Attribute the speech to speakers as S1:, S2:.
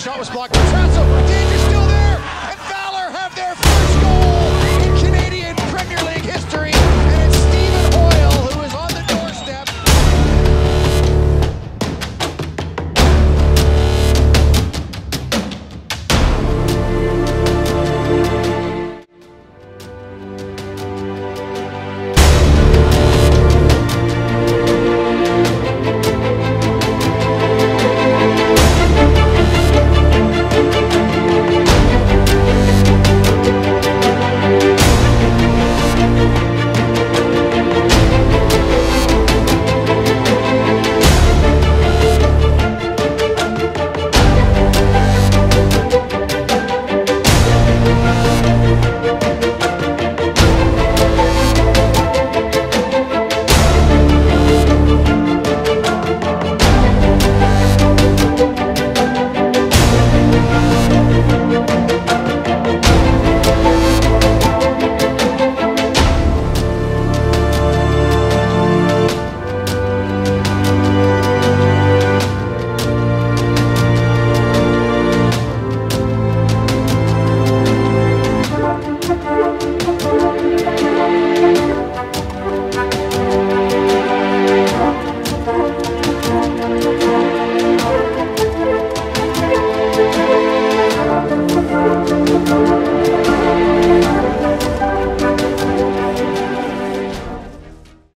S1: shot was blocked. Dangerous